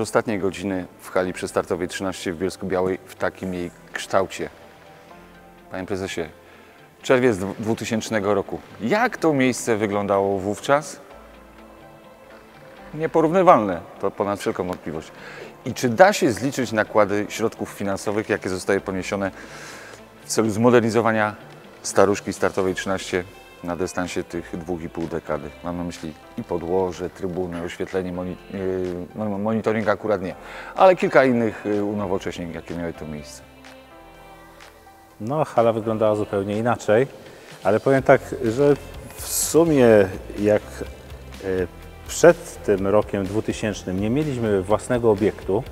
już ostatniej godziny w hali przestartowej 13 w Bielsku Białej w takim jej kształcie. Panie prezesie, czerwiec dwu- 2000 roku. Jak to miejsce wyglądało wówczas? Nieporównywalne, to ponad wszelką wątpliwość. I czy da się zliczyć nakłady środków finansowych, jakie zostały poniesione w celu zmodernizowania staruszki startowej 13 na dystansie tych dwóch i pół dekady? Mam na myśli i podłoże, trybuny, oświetlenie, moni- yy, no, monitoring akurat nie, ale kilka innych yy, unowocześnień, jakie miały to miejsce. No, hala wyglądała zupełnie inaczej, ale powiem tak, że w sumie jak e, przed tym rokiem 2000 nie mieliśmy własnego obiektu,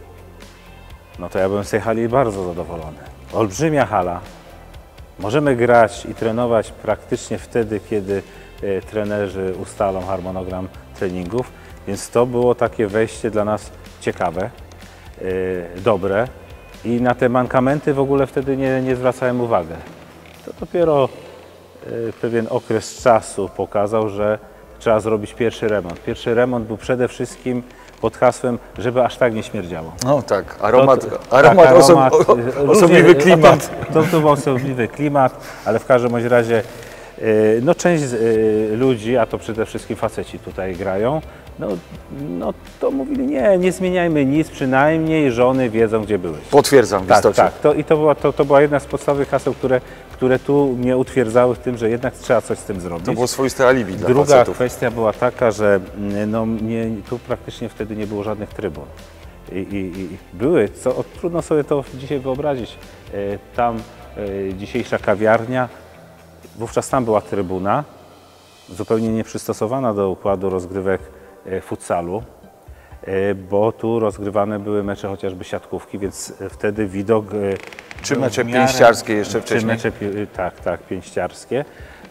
no to ja byłem z tej hali bardzo zadowolony. Olbrzymia hala. Możemy grać i trenować praktycznie wtedy, kiedy e, trenerzy ustalą harmonogram treningów, więc to było takie wejście dla nas ciekawe, e, dobre i na te mankamenty w ogóle wtedy nie, nie zwracałem uwagi. To dopiero e, pewien okres czasu pokazał, że trzeba zrobić pierwszy remont. Pierwszy remont był przede wszystkim pod hasłem, żeby aż tak nie śmierdziało. No tak, aromat, To- aromat, tak, oso, aromat, o, różnie- osobliwy klimat. To, to, był osobliwy klimat, ale w każdym razie no, część ludzi, a to przede wszystkim faceci tutaj grają, no, no to mówili nie, nie zmieniajmy nic, przynajmniej żony wiedzą, gdzie byłeś. Potwierdzam w Tak, istocie. tak. To, I to była, to, to była jedna z podstawowych haseł, które, które tu mnie utwierdzały w tym, że jednak trzeba coś z tym zrobić. To było swoiste alibi dla Druga facetów. kwestia była taka, że mm, no, nie, tu praktycznie wtedy nie było żadnych trybun. I, i, i były, co, o, trudno sobie to dzisiaj wyobrazić. E, Tam e, dzisiejsza kawiarnia, wówczas tam była trybuna, zupełnie nieprzystosowana do układu rozgrywek futsalu, e, bo tu rozgrywane były mecze chociażby siatkówki, więc e, wtedy widok... e, Czy mecze miarę- pięściarskie jeszcze Czy wcześniej? mecze, pi- tak, tak, pięściarskie.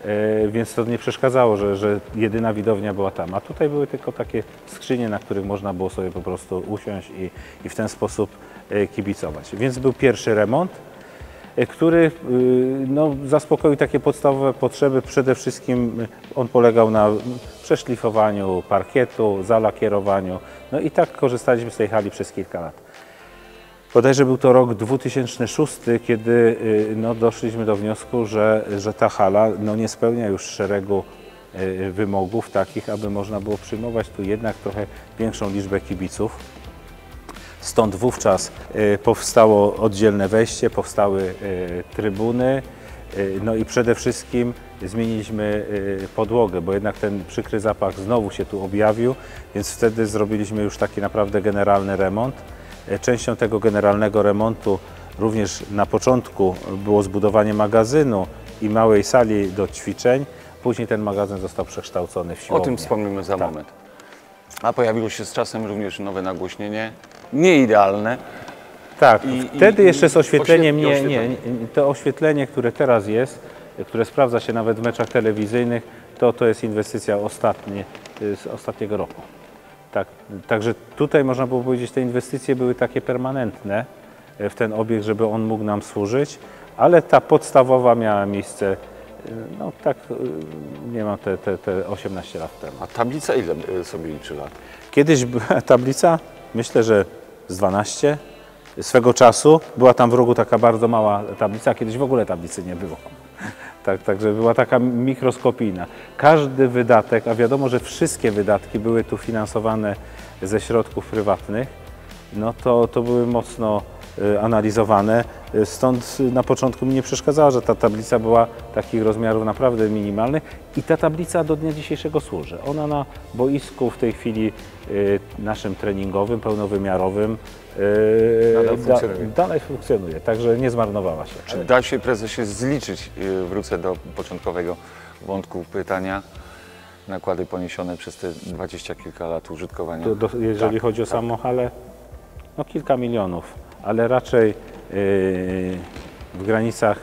E, Więc to nie przeszkadzało, że, że jedyna widownia była tam. A tutaj były tylko takie skrzynie, na których można było sobie po prostu usiąść i, i w ten sposób e, kibicować. Więc był pierwszy remont, e, który no, zaspokoił takie podstawowe potrzeby. Przede wszystkim on polegał na przeszlifowaniu parkietu, zalakierowaniu. No i tak korzystaliśmy z tej hali przez kilka lat. Bodajże był to rok 2006, kiedy y, no, doszliśmy do wniosku, że, że ta hala no, nie spełnia już szeregu y, wymogów takich, aby można było przyjmować tu jednak trochę większą liczbę kibiców. Stąd wówczas y, powstało oddzielne wejście, powstały trybuny, no i przede wszystkim zmieniliśmy y, podłogę, bo jednak ten przykry zapach znowu się tu objawił, więc wtedy zrobiliśmy już taki naprawdę generalny remont. E, Częścią tego generalnego remontu również na początku było zbudowanie magazynu i małej sali do ćwiczeń. Później ten magazyn został przekształcony w O siłownię. tym wspomnimy za Tak. moment. A pojawiło się z czasem również nowe nagłośnienie, nieidealne. Tak, I- wtedy i- jeszcze z oświetleniem, nie, nie, to oświetlenie, które teraz jest, które sprawdza się nawet w meczach telewizyjnych, to, to jest inwestycja ostatnie, y, z ostatniego roku. Tak, także tutaj można było powiedzieć, te inwestycje były takie permanentne y, w ten obiekt, żeby on mógł nam służyć, ale ta podstawowa miała miejsce, y, no tak, nie mam te, te, te 18 lat temu. A tablica ile sobie liczy lat? Kiedyś tablica, myślę, że z 12. Swego czasu była tam w rogu taka bardzo mała tablica, kiedyś w ogóle tablicy nie było. Tak, także była taka mikroskopijna. Każdy wydatek, a wiadomo, że wszystkie wydatki były tu finansowane ze środków prywatnych, no to, to były mocno analizowane. Y, Stąd y, na początku mi nie przeszkadzało, że ta tablica była takich rozmiarów naprawdę minimalnych i ta tablica do dnia dzisiejszego służy. Ona na boisku w tej chwili y, naszym treningowym, pełnowymiarowym y, Nadal funkcjonuje. dalej funkcjonuje, także nie zmarnowała się. Czy da się prezesie zliczyć, y, wrócę do początkowego wątku pytania, nakłady poniesione przez te dwadzieścia kilka lat użytkowania? To, do, jeżeli Tak, chodzi o samą halę, no kilka milionów, ale raczej yy, w granicach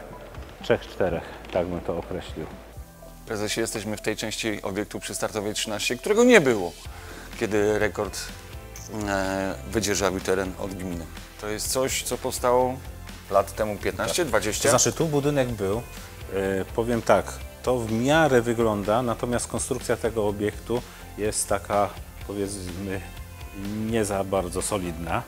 3-4, tak bym to określił. Prezesie, jesteśmy w tej części obiektu przy startowej 13, którego nie było, kiedy rekord e, wydzierżawił teren od gminy. To jest coś, co powstało lat temu 15, 20? To znaczy tu budynek był, e, powiem tak, to w miarę wygląda, natomiast konstrukcja tego obiektu jest taka powiedzmy nie za bardzo solidna.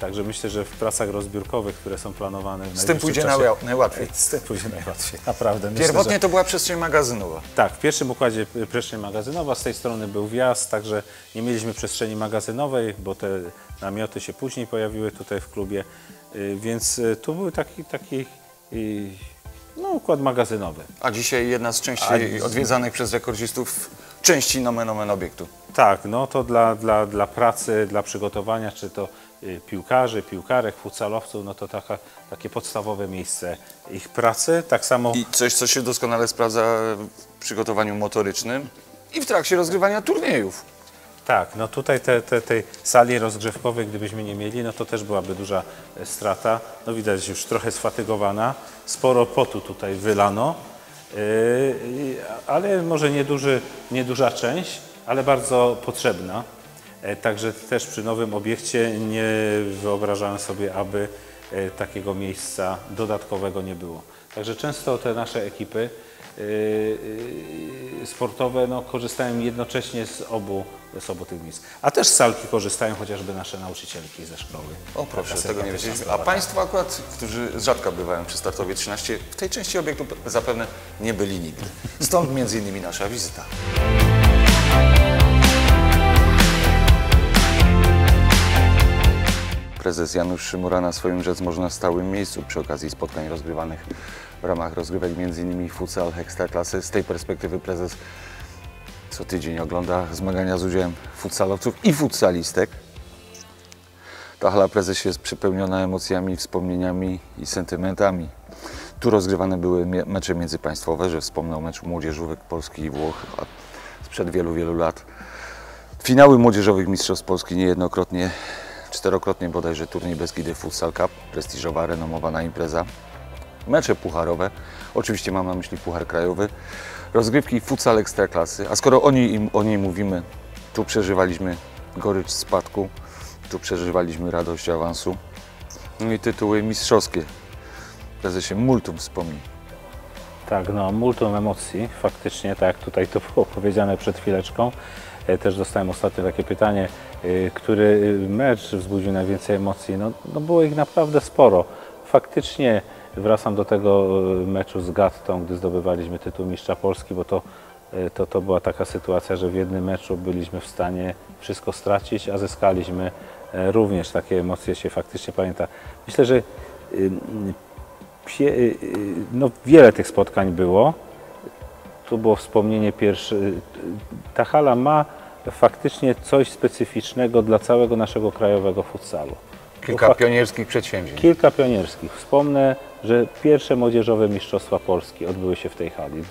Także myślę, że w pracach rozbiórkowych, które są planowane w Z tym pójdzie czasie, najła- najłatwiej. Z tym pójdzie najłatwiej, naprawdę. Myślę, Pierwotnie że... to była przestrzeń magazynowa. Tak, w pierwszym układzie przestrzeń magazynowa, z tej strony był wjazd, także nie mieliśmy przestrzeni magazynowej, bo te namioty się później pojawiły tutaj w klubie, y, więc y, tu był taki, taki y, no, układ magazynowy. A dzisiaj jedna z częściej A- odwiedzanych przez rekordzistów części nomen omen obiektu. Tak, no to dla, dla, dla pracy, dla przygotowania, czy to piłkarzy, piłkarek, futsalowców, no to taka, takie podstawowe miejsce ich pracy. Tak samo I coś, co się doskonale sprawdza w przygotowaniu motorycznym i w trakcie rozgrywania turniejów. Tak, no tutaj te, te, tej sali rozgrzewkowej, gdybyśmy nie mieli, no to też byłaby duża e, strata. No widać już trochę sfatygowana, sporo potu tutaj wylano, yy, ale może nieduży, nieduża część, ale bardzo potrzebna. E, Także też przy nowym obiekcie nie wyobrażałem sobie, aby e, takiego miejsca dodatkowego nie było. Także często te nasze ekipy yy, sportowe no, korzystają jednocześnie z obu, z obu tych miejsc. A też z salki korzystają chociażby nasze nauczycielki ze szkoły. O proszę, tego nie wiedzieliśmy. A sprawa. Państwo akurat, którzy rzadko bywają przy Startowie 13, w tej części obiektu zapewne nie byli nigdy. Stąd między innymi nasza wizyta. Prezes Janusz Szymura na swoim rzecz można stałym miejscu przy okazji spotkań rozgrywanych w ramach rozgrywek m.in. futsal Ekstraklasy. Z tej perspektywy prezes co tydzień ogląda zmagania z udziałem futsalowców i futsalistek. Ta hala prezes jest przepełniona emocjami, wspomnieniami i sentymentami. Tu rozgrywane były mecze międzypaństwowe, że wspomnę o meczu młodzieżówek Polski i Włoch sprzed wielu, wielu lat. Finały młodzieżowych Mistrzostw Polski niejednokrotnie, czterokrotnie bodajże turniej Beskidy Futsal Cup, prestiżowa, renomowana impreza. Mecze pucharowe, oczywiście mam na myśli Puchar Krajowy, rozgrywki futsal ekstraklasy, a skoro o niej, o niej mówimy, tu przeżywaliśmy gorycz spadku, tu przeżywaliśmy radość awansu, no i tytuły mistrzowskie. Prezesie multum wspomnień. Tak, no multum emocji, faktycznie, tak jak tutaj to było powiedziane przed chwileczką. E, Też dostałem ostatnio takie pytanie, e, który mecz wzbudził najwięcej emocji. No, no było ich naprawdę sporo. Faktycznie wracam do tego e, meczu z Gattą, gdy zdobywaliśmy tytuł mistrza Polski, bo to, e, to, to była taka sytuacja, że w jednym meczu byliśmy w stanie wszystko stracić, a zyskaliśmy e, również. Takie emocje się faktycznie pamięta. Myślę, że y, y, no, wiele tych spotkań było. Tu było wspomnienie pierwsze. Ta hala ma faktycznie coś specyficznego dla całego naszego krajowego futsalu. Kilka pionierskich przedsięwzięć. Kilka pionierskich. Wspomnę, że pierwsze młodzieżowe Mistrzostwa Polski odbyły się w tej hali.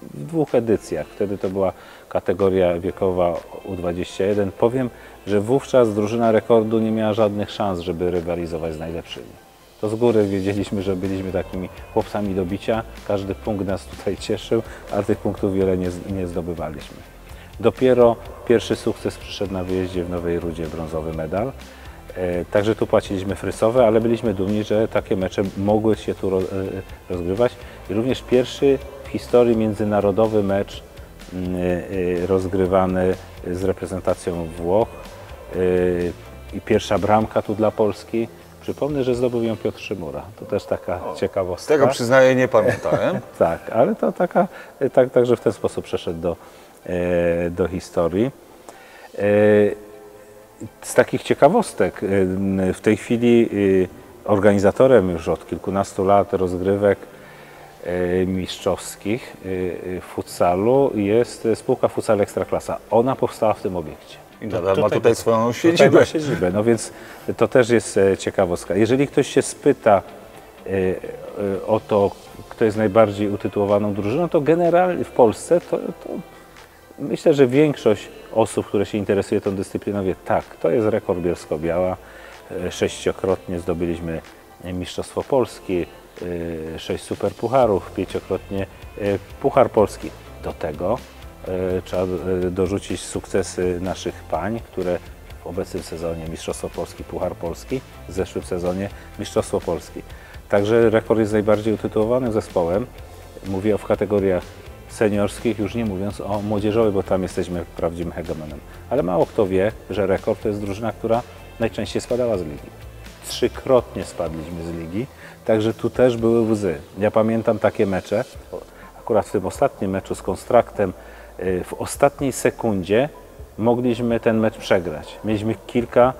W dwóch edycjach. Wtedy to była kategoria wiekowa U21. Powiem, że wówczas drużyna rekordu nie miała żadnych szans, żeby rywalizować z najlepszymi. To z góry wiedzieliśmy, że byliśmy takimi chłopcami do bicia. Każdy punkt nas tutaj cieszył, ale tych punktów wiele nie, nie zdobywaliśmy. Dopiero pierwszy sukces przyszedł na wyjeździe w Nowej Rudzie, brązowy medal. E, Także tu płaciliśmy frysowe, ale byliśmy dumni, że takie mecze mogły się tu e, rozgrywać. I również pierwszy w historii międzynarodowy mecz mm, e, rozgrywany z reprezentacją Włoch i pierwsza bramka tu dla Polski. Przypomnę, że zdobył ją Piotr Szymura. To też taka Z ciekawostka. tego przyznaję, nie pamiętałem. Tak, ale to taka, tak, także w ten sposób przeszedł do, e, do historii. E, z takich ciekawostek, e, w tej chwili e, organizatorem już od kilkunastu lat rozgrywek e, mistrzowskich e, w futsalu jest spółka Futsal Ekstraklasa. Ona powstała w tym obiekcie. I nadal ma tutaj swoją Tutaj siedzibę. ma siedzibę, no więc to też jest e, ciekawostka. Jeżeli ktoś się spyta e, e, o to, kto jest najbardziej utytułowaną drużyną, to generalnie w Polsce to, to myślę, że większość osób, które się interesuje tą dyscypliną wie, tak, to jest rekord Bielsko-Biała. Sześciokrotnie zdobyliśmy Mistrzostwo Polski, sześć superpucharów, pięciokrotnie Puchar Polski. Do tego trzeba e, dorzucić sukcesy naszych pań, które w obecnym sezonie Mistrzostwo Polski, Puchar Polski, w zeszłym sezonie Mistrzostwo Polski. Także rekord jest najbardziej utytułowanym zespołem. Mówię w kategoriach seniorskich, już nie mówiąc o młodzieżowej, bo tam jesteśmy prawdziwym hegemonem. Ale mało kto wie, że rekord to jest drużyna, która najczęściej spadała z ligi. Trzykrotnie spadliśmy z ligi, także tu też były łzy. Ja pamiętam takie mecze, akurat w tym ostatnim meczu z Konstraktem, w ostatniej sekundzie mogliśmy ten mecz przegrać. Mieliśmy kilka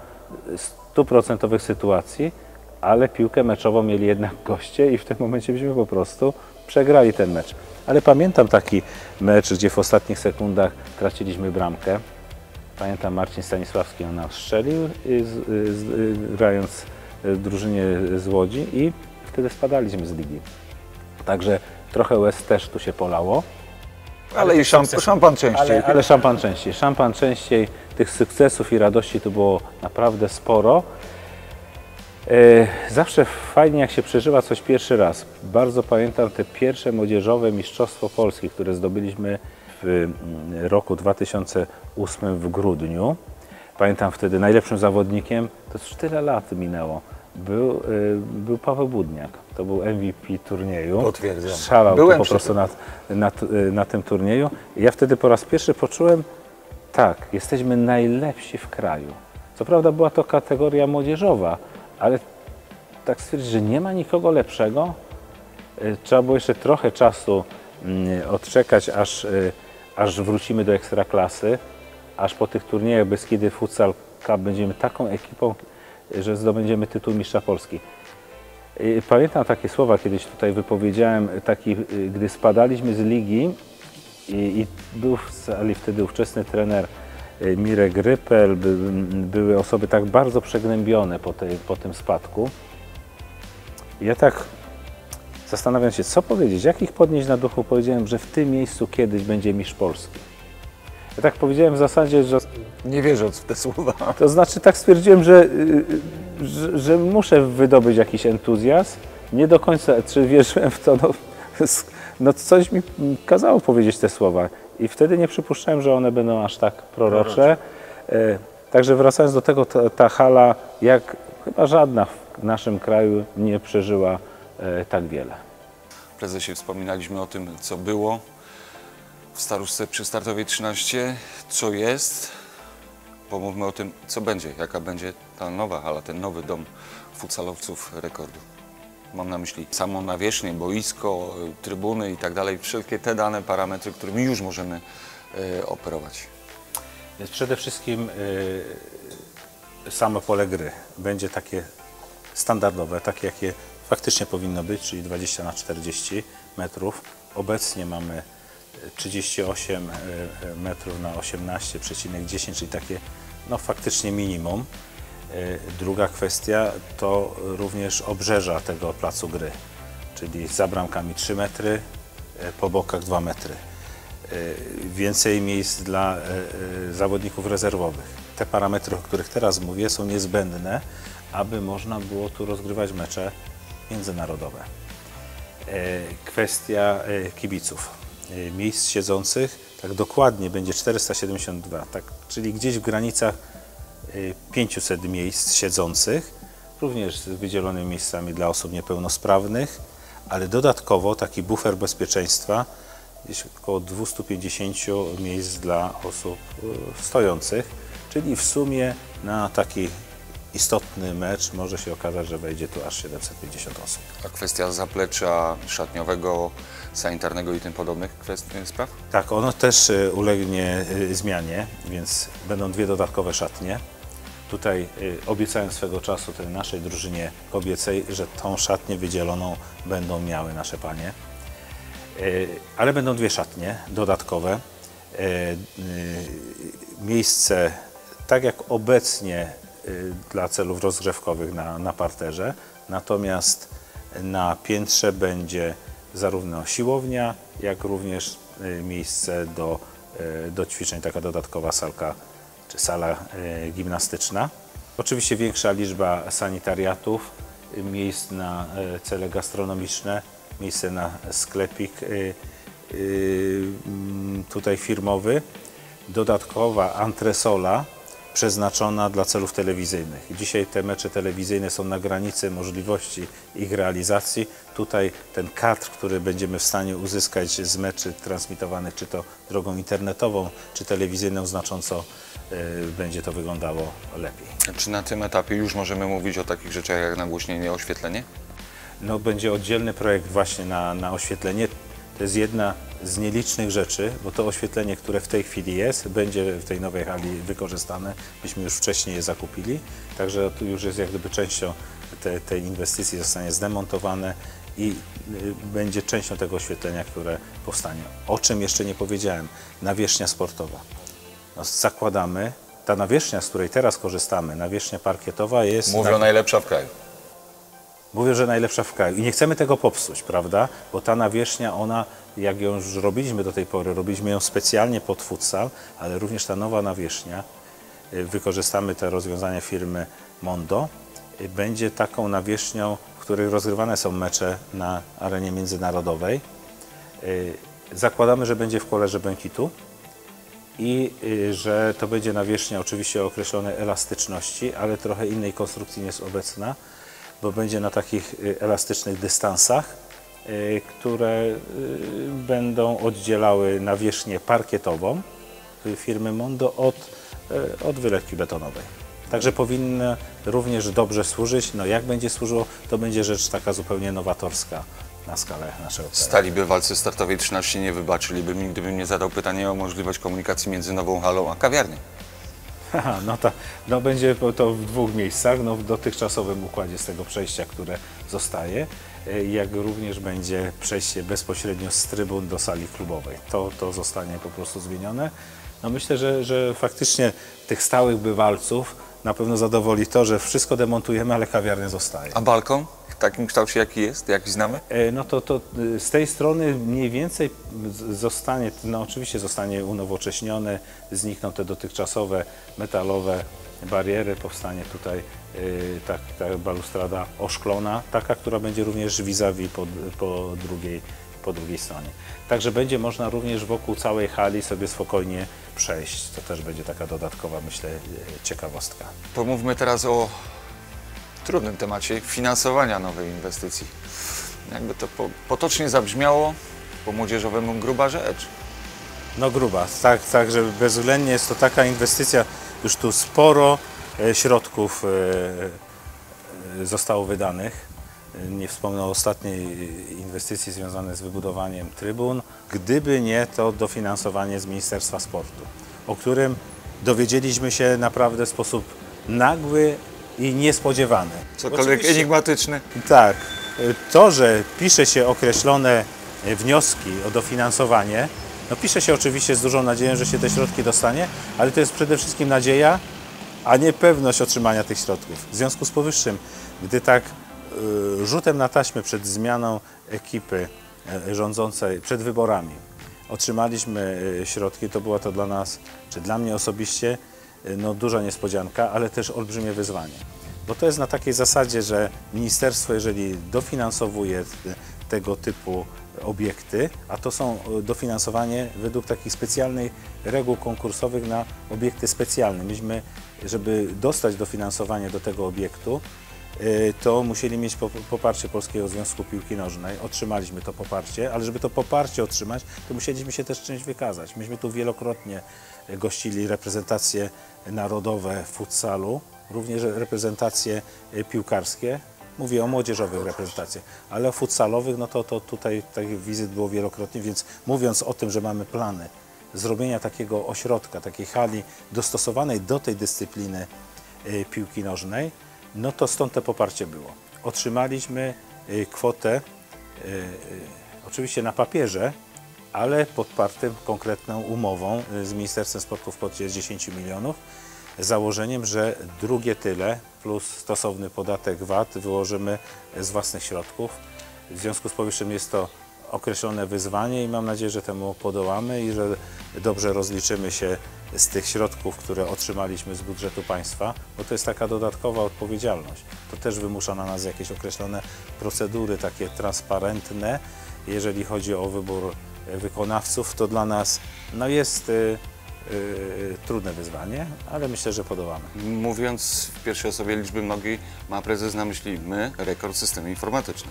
stuprocentowych sytuacji, ale piłkę meczową mieli jednak goście i w tym momencie byśmy po prostu przegrali ten mecz. Ale pamiętam taki mecz, gdzie w ostatnich sekundach traciliśmy bramkę. Pamiętam Marcin Stanisławski, on nam strzelił, y, y, y, grając drużynie z Łodzi i wtedy spadaliśmy z ligi. Także trochę łez też tu się polało. Ale i szamp szampan częściej. Ale, ale szampan częściej. Szampan częściej. Tych sukcesów i radości tu było naprawdę sporo. E, Zawsze fajnie, jak się przeżywa coś pierwszy raz. Bardzo pamiętam te pierwsze młodzieżowe Mistrzostwo Polski, które zdobyliśmy w mm, roku 2008 w grudniu. Pamiętam wtedy najlepszym zawodnikiem, to już tyle lat minęło, był, e, był Paweł Budniak. To był MVP turnieju. Potwierdzam. Szalał Byłem po prostu na, na, t- na tym turnieju. I ja wtedy po raz pierwszy poczułem, tak, jesteśmy najlepsi w kraju. Co prawda była to kategoria młodzieżowa, ale tak stwierdzić, że nie ma nikogo lepszego. Y, Trzeba było jeszcze trochę czasu mm, odczekać, aż, y, aż wrócimy do ekstraklasy, aż po tych turniejach Beskidy Futsal Cup będziemy taką ekipą, y, że zdobędziemy tytuł mistrza Polski. Y, Pamiętam takie słowa kiedyś tutaj wypowiedziałem, taki, y, gdy spadaliśmy z ligi i, i był w sali wtedy ówczesny trener y, Mirek Rypel, by, były osoby tak bardzo przegnębione po, po tym spadku. Ja tak zastanawiam się, co powiedzieć, jak ich podnieść na duchu, powiedziałem, że w tym miejscu kiedyś będzie mistrz Polski. Ja tak powiedziałem w zasadzie, że Nie wierząc w te słowa. to znaczy tak stwierdziłem, że, y, że, że muszę wydobyć jakiś entuzjazm. Nie do końca, czy wierzyłem w to, no, no coś mi kazało powiedzieć te słowa. I wtedy nie przypuszczałem, że one będą aż tak prorocze. E, Także wracając do tego, ta, ta hala, jak chyba żadna w naszym kraju nie przeżyła e, tak wiele. Prezesie, wspominaliśmy o tym, co było w Staruszce przy Startowej 13, co jest. Pomówmy o tym, co będzie, jaka będzie ta nowa hala, ten nowy dom futsalowców rekordu. Mam na myśli samą nawierzchnię, boisko, trybuny i tak dalej, wszelkie te dane, parametry, którymi już możemy y, operować. Więc przede wszystkim y, samo pole gry będzie takie standardowe, takie jakie faktycznie powinno być, czyli 20 na 40 metrów. Obecnie mamy 38 y, y, metrów na 18,10, czyli takie no, faktycznie minimum. Y, Druga kwestia to również obrzeża tego placu gry, czyli za bramkami 3 metry, po bokach 2 metry e, więcej miejsc dla e, e, zawodników rezerwowych. Te parametry, o których teraz mówię, są niezbędne, aby można było tu rozgrywać mecze międzynarodowe. E, Kwestia e, kibiców. E, Miejsc siedzących, tak dokładnie będzie 472, tak, czyli gdzieś w granicach e, 500 miejsc siedzących, również z wydzielonymi miejscami dla osób niepełnosprawnych, ale dodatkowo taki bufer bezpieczeństwa, gdzieś około 250 miejsc dla osób e, stojących, czyli w sumie na taki istotny mecz może się okazać, że wejdzie tu aż 750 osób. A kwestia zaplecza szatniowego, sanitarnego i tym podobnych kwestii, spraw? Tak, ono też e, ulegnie e, zmianie, więc będą dwie dodatkowe szatnie. Tutaj e, obiecałem swego czasu tej naszej drużynie kobiecej, że tą szatnię wydzieloną będą miały nasze panie. Ale będą dwie szatnie dodatkowe. Miejsce, tak jak obecnie dla celów rozgrzewkowych na, na parterze, natomiast na piętrze będzie zarówno siłownia, jak również e, miejsce do, e, do ćwiczeń, taka dodatkowa salka czy sala gimnastyczna. Oczywiście większa liczba sanitariatów, miejsc na cele gastronomiczne, miejsce na sklepik tutaj firmowy, dodatkowa antresola, przeznaczona dla celów telewizyjnych. Dzisiaj te mecze telewizyjne są na granicy możliwości ich realizacji. Tutaj ten kadr, który będziemy w stanie uzyskać z meczy transmitowanych, czy to drogą internetową, czy telewizyjną, znacząco y, będzie to wyglądało lepiej. Czy na tym etapie już możemy mówić o takich rzeczach jak nagłośnienie, oświetlenie? No, będzie oddzielny projekt właśnie na, na oświetlenie. To jest jedna z nielicznych rzeczy, bo to oświetlenie, które w tej chwili jest, będzie w tej nowej hali wykorzystane. Myśmy już wcześniej je zakupili, także tu już jest jak gdyby częścią te, tej inwestycji, zostanie zdemontowane i y, będzie częścią tego oświetlenia, które powstanie. O czym jeszcze nie powiedziałem, nawierzchnia sportowa. No, zakładamy, ta nawierzchnia, z której teraz korzystamy, nawierzchnia parkietowa jest... Mówią na- najlepsza w kraju. Mówię, że najlepsza w kraju. I nie chcemy tego popsuć, prawda? Bo ta nawierzchnia, ona, jak ją już robiliśmy do tej pory, robiliśmy ją specjalnie pod futsal, ale również ta nowa nawierzchnia, y, wykorzystamy te rozwiązania firmy Mondo, y, będzie taką nawierzchnią, w której rozgrywane są mecze na arenie międzynarodowej. Y, Zakładamy, że będzie w kolorze błękitu i że to będzie nawierzchnia oczywiście o określonej elastyczności, ale trochę innej konstrukcji niż obecna, bo będzie na takich elastycznych dystansach, które y, będą oddzielały nawierzchnię parkietową y, firmy Mondo od, y, od wylewki betonowej. Także powinna również dobrze służyć. No jak będzie służyło, to będzie rzecz taka zupełnie nowatorska na skalę naszego kraju. Stali by w walce startowej 13 nie wybaczyliby mi, gdybym nie zadał pytania o możliwość komunikacji między nową halą a kawiarnią. Haha, no, ta, no będzie to w dwóch miejscach, no w dotychczasowym układzie z tego przejścia, które zostaje, y, jak również będzie przejście bezpośrednio z trybun do sali klubowej. To, to zostanie po prostu zmienione. No myślę, że, że faktycznie tych stałych bywalców na pewno zadowoli to, że wszystko demontujemy, ale kawiarnia zostaje. A balkon w takim kształcie jaki jest, jaki znamy? E, No to, to y, z tej strony mniej więcej zostanie, no oczywiście zostanie unowocześnione, znikną te dotychczasowe metalowe bariery, powstanie tutaj y, tak, ta balustrada oszklona, taka, która będzie również vis-a-vis po, po, drugiej, po drugiej stronie. Także będzie można również wokół całej hali sobie spokojnie przejść. To też będzie taka dodatkowa, myślę, y, ciekawostka. Pomówmy teraz o trudnym temacie finansowania nowej inwestycji. Jakby to po, potocznie zabrzmiało, po młodzieżowemu gruba rzecz. No gruba, tak, tak, że bezwzględnie jest to taka inwestycja, już tu sporo e, środków e, e, zostało wydanych. Nie wspomnę o ostatniej inwestycji związanej z wybudowaniem trybun. Gdyby nie to dofinansowanie z Ministerstwa Sportu, o którym dowiedzieliśmy się naprawdę w sposób nagły i niespodziewany. Cokolwiek Oczywiście- enigmatyczny. tak. To, że pisze się określone wnioski o dofinansowanie, no pisze się oczywiście z dużą nadzieją, że się te środki dostanie, ale to jest przede wszystkim nadzieja, a nie pewność otrzymania tych środków. W związku z powyższym, gdy tak y, rzutem na taśmę przed zmianą ekipy e, rządzącej, przed wyborami, otrzymaliśmy e, środki, to była to dla nas, czy dla mnie osobiście, e, no, duża niespodzianka, ale też olbrzymie wyzwanie. Bo to jest na takiej zasadzie, że ministerstwo, jeżeli dofinansowuje e, tego typu obiekty, a to są e, dofinansowanie według takich specjalnych reguł konkursowych na obiekty specjalne. Myśmy, żeby dostać dofinansowanie do tego obiektu, e, to musieli mieć po- poparcie Polskiego Związku Piłki Nożnej. Otrzymaliśmy to poparcie, ale żeby to poparcie otrzymać, to musieliśmy się też czymś wykazać. Myśmy tu wielokrotnie gościli reprezentacje narodowe w futsalu, również reprezentacje e, piłkarskie. Mówię o młodzieżowych reprezentacjach, ale o futsalowych, no to, to tutaj takich wizyt było wielokrotnie, więc mówiąc o tym, że mamy plany zrobienia takiego ośrodka, takiej hali dostosowanej do tej dyscypliny e, piłki nożnej, no to stąd to poparcie było. Otrzymaliśmy e, kwotę, e, oczywiście na papierze, ale podpartym konkretną umową z Ministerstwem Sportu w kwocie 10 milionów, założeniem, że drugie tyle plus stosowny podatek VAT wyłożymy z własnych środków. W związku z powyższym jest to określone wyzwanie i mam nadzieję, że temu podołamy i że dobrze rozliczymy się z tych środków, które otrzymaliśmy z budżetu państwa, bo to jest taka dodatkowa odpowiedzialność. To też wymusza na nas jakieś określone procedury, takie transparentne. Jeżeli chodzi o wybór wykonawców, to dla nas no jest, y, trudne wyzwanie, ale myślę, że podołamy. Mówiąc w pierwszej osobie liczby mnogiej, ma prezes na myśli my, rekord systemy informatyczne.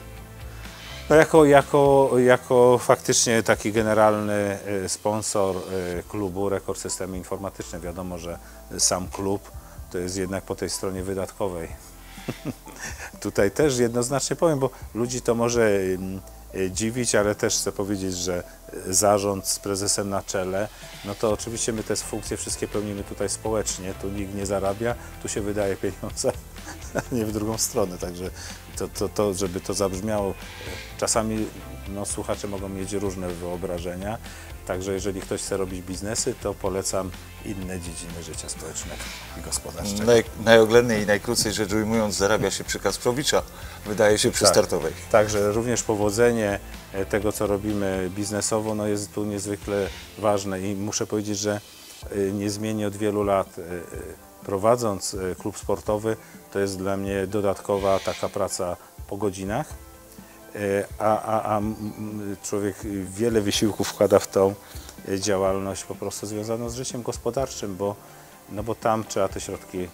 No jako, jako, jako faktycznie taki generalny y, sponsor y, klubu Rekord Systemy Informatyczne, wiadomo, że sam klub to jest jednak po tej stronie wydatkowej. Tutaj też jednoznacznie powiem, bo ludzi to może dziwić, ale też chcę powiedzieć, że y, zarząd z prezesem na czele, no to oczywiście my te funkcje wszystkie pełnimy tutaj społecznie, tu nikt nie zarabia, tu się wydaje pieniądze, a nie w drugą stronę, także to, to, to żeby to zabrzmiało, y, czasami no, słuchacze mogą mieć różne wyobrażenia, także jeżeli ktoś chce robić biznesy, to polecam inne dziedziny życia społecznego i gospodarczego. Naj, najoględniej i najkrócej rzecz ujmując, zarabia się przy Kasprowicza, wydaje się przy Tak. startowej. Także również powodzenie e, tego, co robimy biznesowo, no jest tu niezwykle ważne i muszę powiedzieć, że e, niezmiennie od wielu lat e, prowadząc klub sportowy, to jest dla mnie dodatkowa taka praca po godzinach, a, a, a m- człowiek wiele wysiłków wkłada w tą e, działalność po prostu związaną z życiem gospodarczym, bo, no bo tam trzeba te środki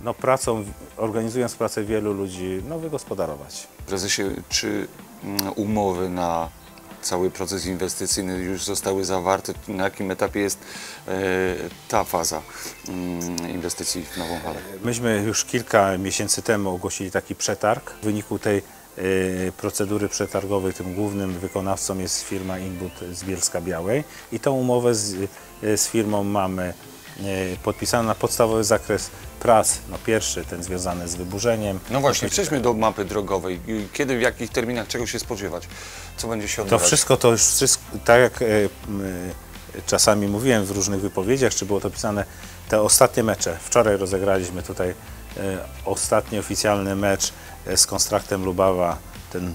no pracą, organizując pracę wielu ludzi, no wygospodarować. Prezesie, czy mm, umowy na cały proces inwestycyjny już zostały zawarte? Na jakim etapie jest e, ta faza mm, inwestycji w nową halę? Myśmy już kilka miesięcy temu ogłosili taki przetarg. W wyniku tej e, procedury przetargowej tym głównym wykonawcą jest firma Inbud z Bielska Białej i tą umowę z, e, z firmą mamy e, podpisaną na podstawowy zakres prac. No pierwszy, ten związany z wyburzeniem. No właśnie, przejdźmy do mapy drogowej. Kiedy, w jakich terminach, czego się spodziewać? Co będzie się To odbywać? wszystko to już wszystko, tak jak e, czasami mówiłem w różnych wypowiedziach, czy było to pisane, te ostatnie mecze. Wczoraj rozegraliśmy tutaj e, ostatni oficjalny mecz z Konstraktem Lubawa, ten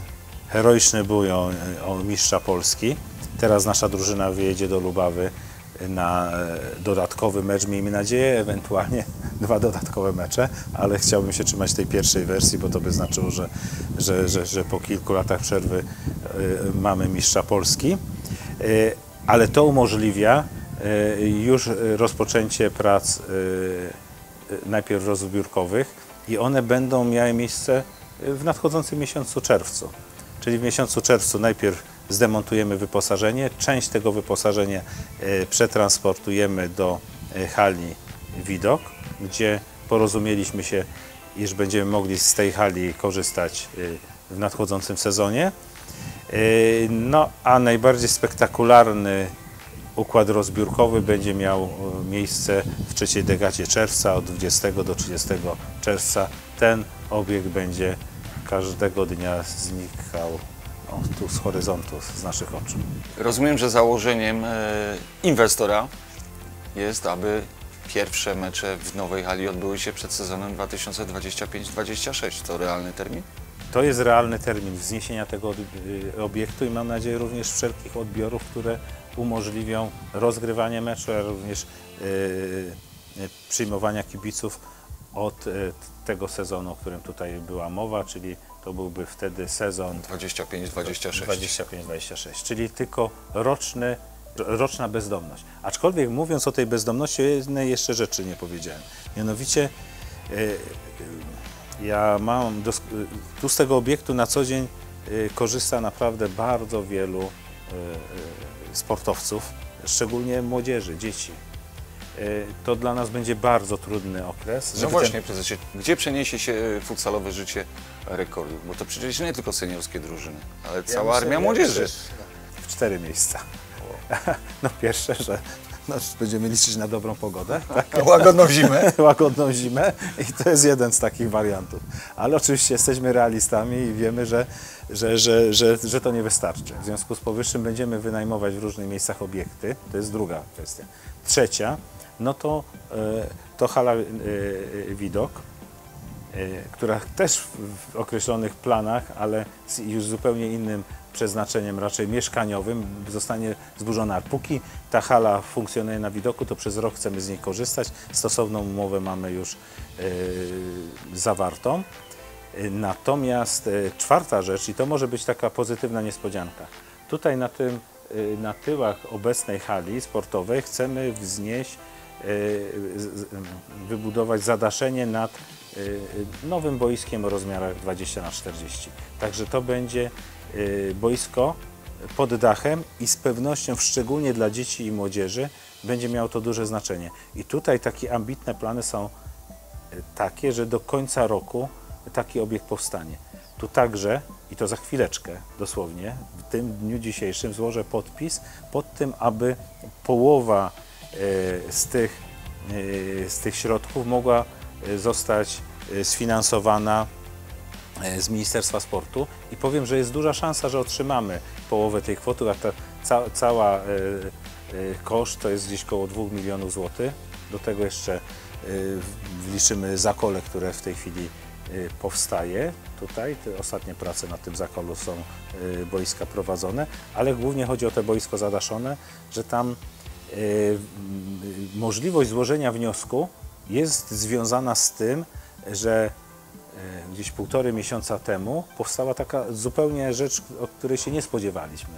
heroiczny bój o, o mistrza Polski. Teraz nasza drużyna wyjedzie do Lubawy na e, dodatkowy mecz, miejmy nadzieję, ewentualnie dwa dodatkowe mecze, ale chciałbym się trzymać tej pierwszej wersji, bo to by znaczyło, że, że, że, że po kilku latach przerwy e, mamy mistrza Polski. E, Ale to umożliwia już rozpoczęcie prac najpierw rozbiórkowych i one będą miały miejsce w nadchodzącym miesiącu czerwcu. Czyli w miesiącu czerwcu najpierw zdemontujemy wyposażenie, część tego wyposażenia e, przetransportujemy do e, hali Widok, gdzie porozumieliśmy się, iż będziemy mogli z tej hali korzystać e, w nadchodzącym sezonie. No a najbardziej spektakularny układ rozbiórkowy będzie miał miejsce w trzeciej degadzie czerwca, od 20 do 30 czerwca. Ten obiekt będzie każdego dnia znikał tu z horyzontu, z naszych oczu. Rozumiem, że założeniem e, inwestora jest, aby pierwsze mecze w nowej hali odbyły się przed sezonem 2025-26. To realny termin? To jest realny termin wzniesienia tego y, obiektu i mam nadzieję również wszelkich odbiorów, które umożliwią rozgrywanie meczu, a również y, przyjmowania kibiców od y, tego sezonu, o którym tutaj była mowa, czyli to byłby wtedy sezon 25-26. 25-26, czyli tylko roczny, roczna bezdomność. Aczkolwiek mówiąc o tej bezdomności, jednej jeszcze rzeczy nie powiedziałem. Mianowicie e, e, ja mam, tu z tego obiektu na co dzień e, korzysta naprawdę bardzo wielu e, e, sportowców, szczególnie młodzieży, dzieci. E, To dla nas będzie bardzo trudny okres. No właśnie, ten- prezesie, gdzie przeniesie się e, futsalowe życie rekordu? Bo to przecież nie tylko seniorskie drużyny, ale cała armia młodzieży. w cztery miejsca. No pierwsze, że no, będziemy liczyć na dobrą pogodę, tak? Łagodną zimę. łagodną zimę i to jest jeden z takich wariantów. Ale oczywiście jesteśmy realistami i wiemy, że, że, że, że, że to nie wystarczy. W związku z powyższym będziemy wynajmować w różnych miejscach obiekty. To jest druga kwestia. Trzecia, no to, e, to hala e, e, widok, która też w, określonych planach, ale z już zupełnie innym przeznaczeniem, raczej mieszkaniowym, zostanie zburzona. Póki ta hala funkcjonuje na widoku, to przez rok chcemy z niej korzystać. Stosowną umowę mamy już zawartą. Natomiast czwarta rzecz, i to może być taka pozytywna niespodzianka. Tutaj na tym na tyłach obecnej hali sportowej chcemy wznieść, wybudować zadaszenie nad y, nowym boiskiem o rozmiarach 20 na 40. Także to będzie y, boisko pod dachem i z pewnością, szczególnie dla dzieci i młodzieży, będzie miało to duże znaczenie. I tutaj takie ambitne plany są y, takie, że do końca roku taki obiekt powstanie. Tu także, i to za chwileczkę dosłownie, w tym dniu dzisiejszym złożę podpis pod tym, aby połowa z tych, e, z tych środków mogła e, zostać e, sfinansowana e, z Ministerstwa Sportu i powiem, że jest duża szansa, że otrzymamy połowę tej kwoty, a ta ca, cała e, e, koszt to jest gdzieś około 2 milionów złotych. Do tego jeszcze e, wliczymy zakole, które w tej chwili e, powstaje tutaj. Te ostatnie prace na tym zakolu są e, boiska prowadzone, ale głównie chodzi o te boisko zadaszone, że tam e, możliwość złożenia wniosku jest związana z tym, że e, gdzieś półtorej miesiąca temu powstała taka zupełnie rzecz, o której się nie spodziewaliśmy.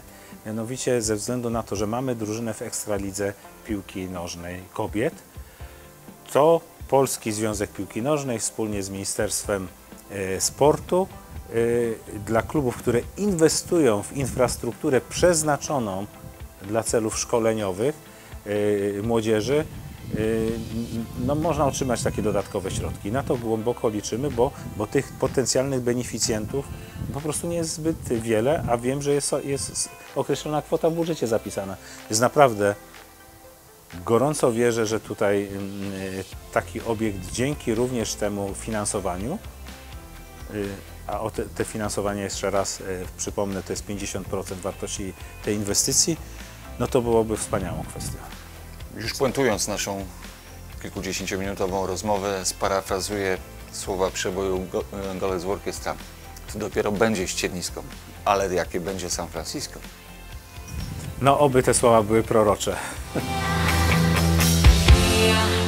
Mianowicie ze względu na to, że mamy drużynę w Ekstralidze Piłki Nożnej Kobiet, to Polski Związek Piłki Nożnej wspólnie z Ministerstwem e, Sportu e, dla klubów, które inwestują w infrastrukturę przeznaczoną dla celów szkoleniowych e, młodzieży, e, n- no, można otrzymać takie dodatkowe środki. Na to głęboko liczymy, bo, bo tych potencjalnych beneficjentów po prostu nie jest zbyt wiele, a wiem, że jest, jest określona kwota w budżecie zapisana. Jest naprawdę Gorąco wierzę, że tutaj y, taki obiekt dzięki również temu finansowaniu, y, a te, te finansowanie jeszcze raz y, przypomnę, to jest 50% wartości tej inwestycji, no to byłoby wspaniałą kwestią. Już puentując naszą kilkudziesięciominutową rozmowę, sparafrazuję słowa przeboju Go- Goles Orchestra. To dopiero będzie ściernisko, ale jakie będzie San Francisco? No oby te słowa były prorocze. Yeah.